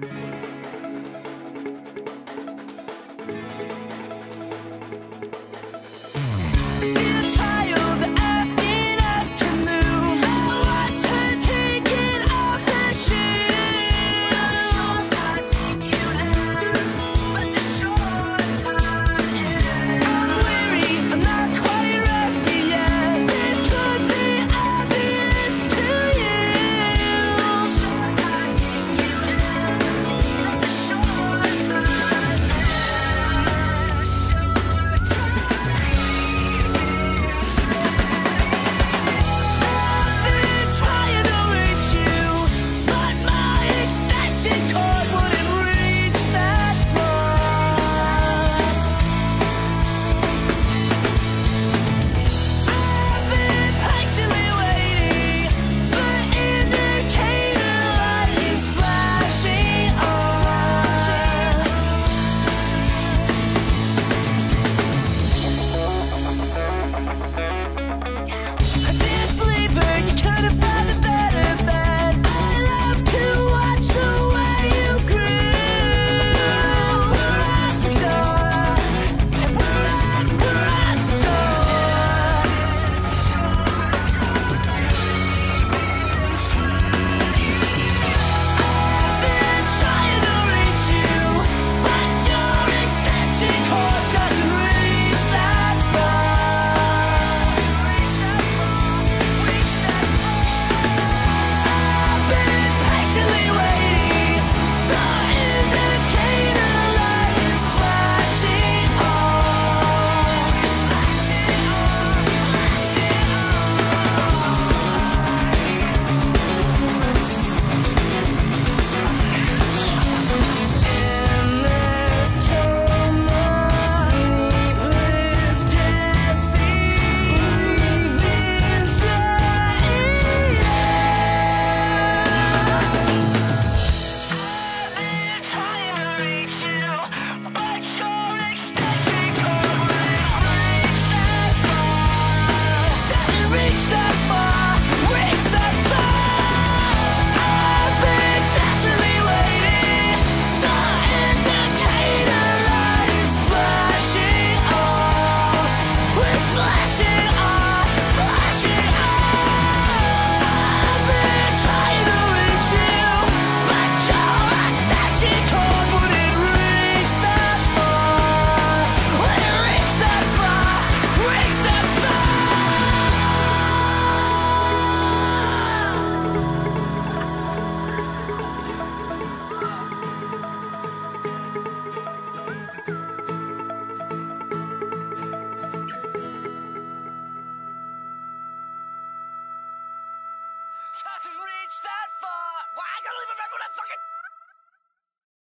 doesn't reach that far. Why I gotta even remember that fucking.